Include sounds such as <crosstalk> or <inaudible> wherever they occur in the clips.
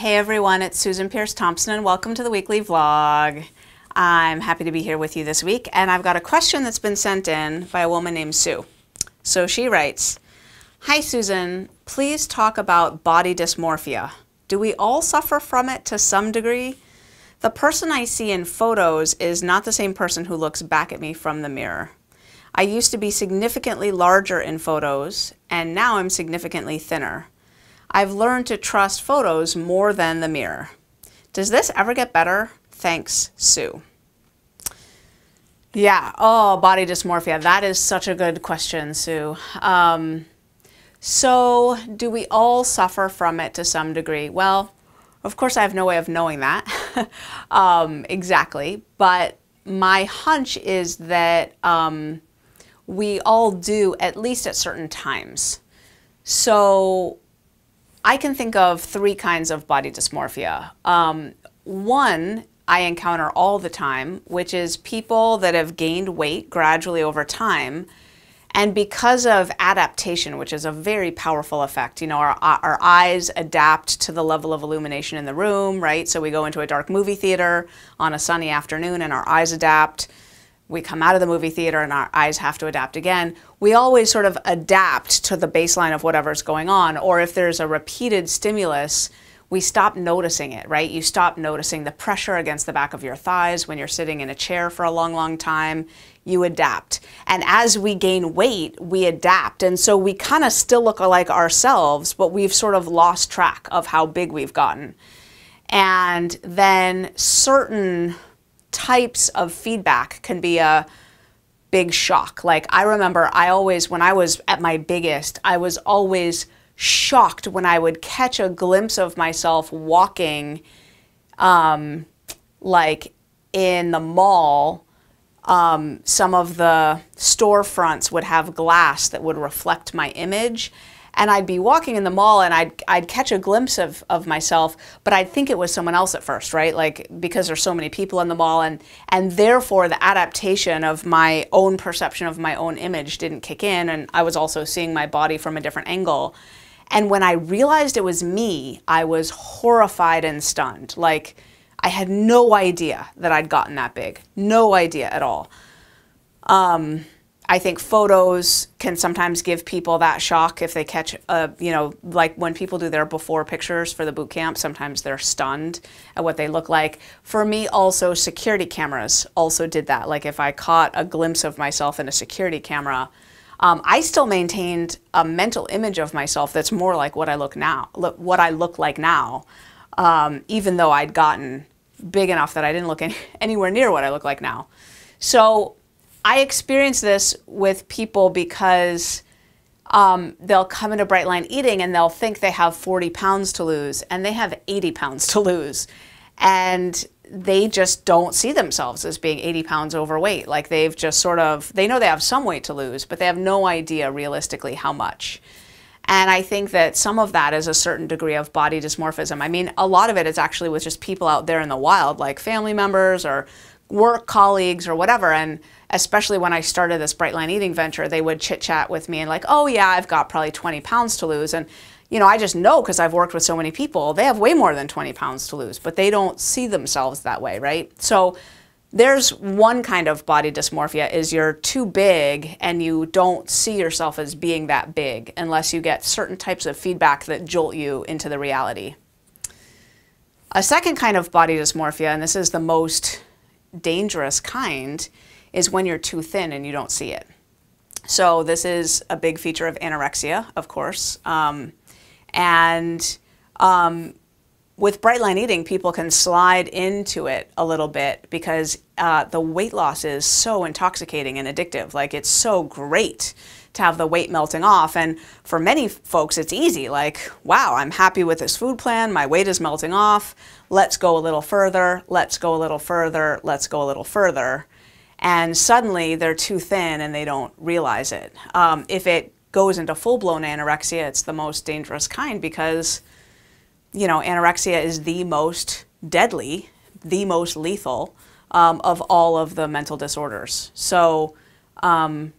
Hey everyone, it's Susan Peirce Thompson and welcome to the weekly vlog. I'm happy to be here with you this week and I've got a question that's been sent in by a woman named Sue. So she writes, Hi Susan, please talk about body dysmorphia. Do we all suffer from it to some degree? The person I see in photos is not the same person who looks back at me from the mirror. I used to be significantly larger in photos and now I'm significantly thinner. I've learned to trust photos more than the mirror. Does this ever get better? Thanks, Sue. Yeah, oh, body dysmorphia. That is such a good question, Sue. Um, so, do we all suffer from it to some degree? Well, of course, I have no way of knowing that <laughs> um, exactly, but my hunch is that um, we all do, at least at certain times. So, I can think of three kinds of body dysmorphia. Um, one I encounter all the time, which is people that have gained weight gradually over time. And because of adaptation, which is a very powerful effect, you know, our, our eyes adapt to the level of illumination in the room, right? So we go into a dark movie theater on a sunny afternoon and our eyes adapt we come out of the movie theater and our eyes have to adapt again. We always sort of adapt to the baseline of whatever's going on. Or if there's a repeated stimulus, we stop noticing it, right? You stop noticing the pressure against the back of your thighs when you're sitting in a chair for a long, long time. You adapt. And as we gain weight, we adapt. And so we kind of still look like ourselves, but we've sort of lost track of how big we've gotten. And then certain types of feedback can be a big shock. Like I remember I always, when I was at my biggest, I was always shocked when I would catch a glimpse of myself walking um, like in the mall. Um, some of the storefronts would have glass that would reflect my image and I'd be walking in the mall and I'd, I'd catch a glimpse of, of myself, but I'd think it was someone else at first, right? Like because there's so many people in the mall and, and therefore the adaptation of my own perception of my own image didn't kick in and I was also seeing my body from a different angle. And when I realized it was me, I was horrified and stunned. Like I had no idea that I'd gotten that big. No idea at all. Um, I think photos can sometimes give people that shock if they catch a, you know, like when people do their before pictures for the boot camp, sometimes they're stunned at what they look like. For me, also, security cameras also did that. Like if I caught a glimpse of myself in a security camera, um, I still maintained a mental image of myself that's more like what I look now, what I look like now, um, even though I'd gotten big enough that I didn't look any, <laughs> anywhere near what I look like now. So I experience this with people because um, they'll come into Bright Line Eating and they'll think they have 40 pounds to lose and they have 80 pounds to lose. And they just don't see themselves as being 80 pounds overweight. Like they've just sort of, they know they have some weight to lose, but they have no idea realistically how much. And I think that some of that is a certain degree of body dysmorphism. I mean, a lot of it is actually with just people out there in the wild, like family members or work colleagues or whatever. And especially when I started this Bright Line Eating venture, they would chit chat with me and like, oh yeah, I've got probably 20 pounds to lose. And you know, I just know because I've worked with so many people, they have way more than 20 pounds to lose, but they don't see themselves that way, right? So there's one kind of body dysmorphia is you're too big and you don't see yourself as being that big unless you get certain types of feedback that jolt you into the reality. A second kind of body dysmorphia, and this is the most dangerous kind, is when you're too thin and you don't see it. So this is a big feature of anorexia, of course. Um, and um, with Bright Line Eating, people can slide into it a little bit because uh, the weight loss is so intoxicating and addictive. Like it's so great to have the weight melting off. And for many folks, it's easy. Like, wow, I'm happy with this food plan. My weight is melting off. Let's go a little further. Let's go a little further. Let's go a little further and suddenly they're too thin and they don't realize it. Um, if it goes into full-blown anorexia, it's the most dangerous kind because, you know, anorexia is the most deadly, the most lethal um, of all of the mental disorders. So, um,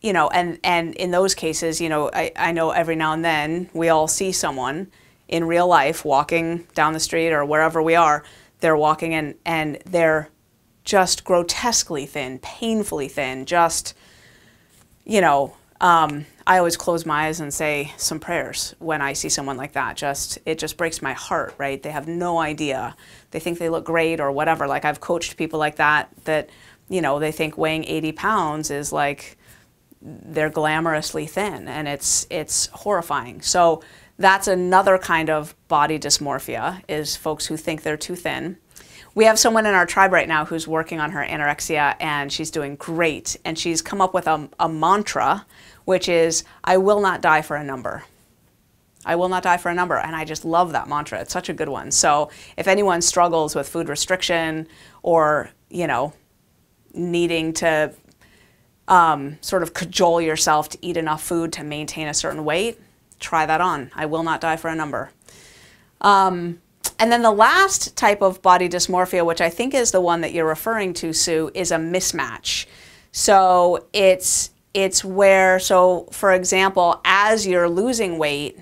you know, and, and in those cases, you know, I, I know every now and then we all see someone in real life walking down the street or wherever we are, they're walking and, and they're just grotesquely thin, painfully thin, just, you know, um, I always close my eyes and say some prayers when I see someone like that. Just it just breaks my heart, right? They have no idea. They think they look great or whatever. Like I've coached people like that that, you know, they think weighing 80 pounds is like they're glamorously thin and it's it's horrifying. So that's another kind of body dysmorphia is folks who think they're too thin. We have someone in our tribe right now who's working on her anorexia and she's doing great. And she's come up with a, a mantra, which is, I will not die for a number. I will not die for a number. And I just love that mantra. It's such a good one. So if anyone struggles with food restriction or, you know, needing to um, sort of cajole yourself to eat enough food to maintain a certain weight, try that on. I will not die for a number. Um, and then the last type of body dysmorphia, which I think is the one that you're referring to, Sue, is a mismatch. So it's it's where so for example, as you're losing weight,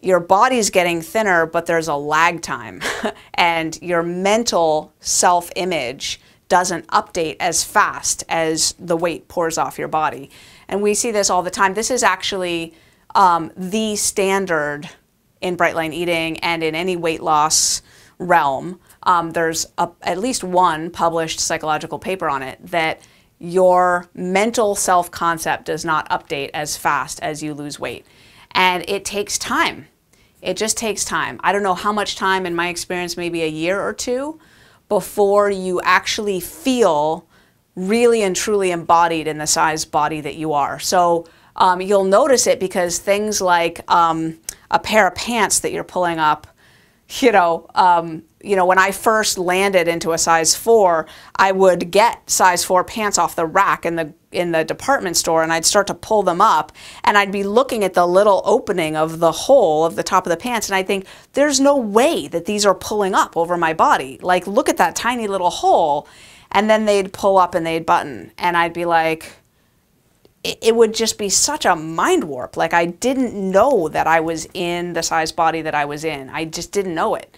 your body's getting thinner, but there's a lag time, <laughs> and your mental self-image doesn't update as fast as the weight pours off your body. And we see this all the time. This is actually um, the standard in bright line eating and in any weight loss realm. Um, there's a, at least one published psychological paper on it that your mental self concept does not update as fast as you lose weight. And it takes time. It just takes time. I don't know how much time, in my experience, maybe a year or two, before you actually feel really and truly embodied in the size body that you are. So um, you'll notice it because things like um, a pair of pants that you're pulling up, you know, um, you know, when I first landed into a size four, I would get size four pants off the rack in the in the department store, and I'd start to pull them up, and I'd be looking at the little opening of the hole of the top of the pants, and I think there's no way that these are pulling up over my body. Like, look at that tiny little hole, and then they'd pull up and they'd button, and I'd be like, it would just be such a mind warp. Like I didn't know that I was in the size body that I was in. I just didn't know it.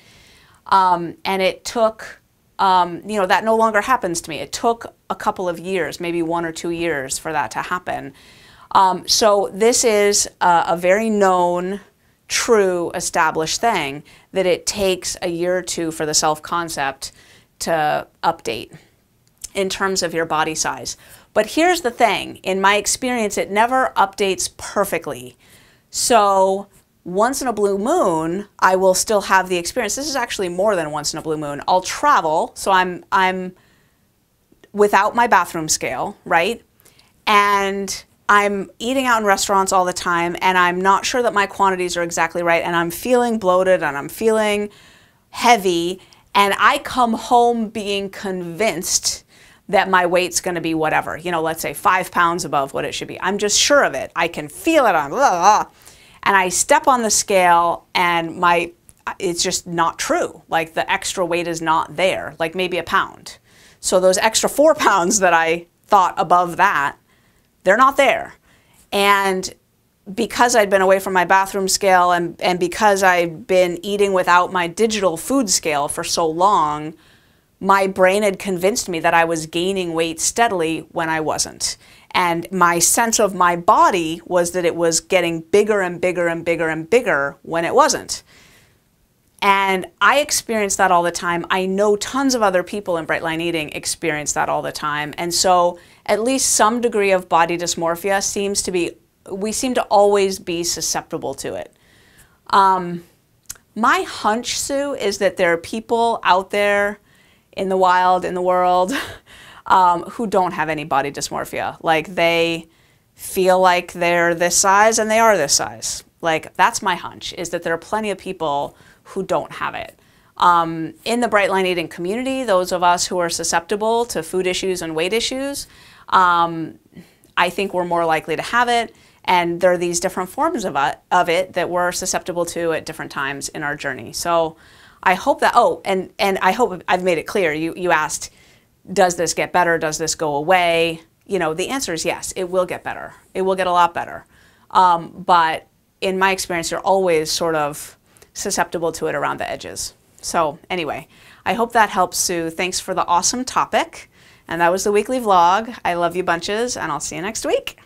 Um, and it took, um, you know, that no longer happens to me. It took a couple of years, maybe one or two years for that to happen. Um, so this is a, a very known, true, established thing that it takes a year or two for the self-concept to update in terms of your body size. But here's the thing, in my experience, it never updates perfectly. So once in a blue moon, I will still have the experience. This is actually more than once in a blue moon. I'll travel, so I'm, I'm without my bathroom scale, right? And I'm eating out in restaurants all the time, and I'm not sure that my quantities are exactly right, and I'm feeling bloated and I'm feeling heavy, and I come home being convinced that my weight's going to be whatever, you know, let's say five pounds above what it should be. I'm just sure of it. I can feel it on, blah, <laughs> blah, and I step on the scale and my, it's just not true. Like the extra weight is not there, like maybe a pound. So those extra four <laughs> pounds that I thought above that, they're not there. And because I'd been away from my bathroom scale and, and because I'd been eating without my digital food scale for so long, my brain had convinced me that I was gaining weight steadily when I wasn't. And my sense of my body was that it was getting bigger and bigger and bigger and bigger when it wasn't. And I experience that all the time. I know tons of other people in Bright Line Eating experience that all the time. And so at least some degree of body dysmorphia seems to be, we seem to always be susceptible to it. Um, my hunch, Sue, is that there are people out there in the wild, in the world, <laughs> um, who don't have any body dysmorphia. Like they feel like they're this size and they are this size. Like that's my hunch, is that there are plenty of people who don't have it. Um, in the Bright Line Eating community, those of us who are susceptible to food issues and weight issues, um, I think we're more likely to have it. And there are these different forms of it, of it that we're susceptible to at different times in our journey. So I hope that, oh, and, and I hope I've made it clear. You, you asked, does this get better? Does this go away? You know, the answer is yes, it will get better. It will get a lot better. Um, but in my experience, you're always sort of susceptible to it around the edges. So anyway, I hope that helps, Sue. Thanks for the awesome topic. And that was the weekly vlog. I love you bunches, and I'll see you next week.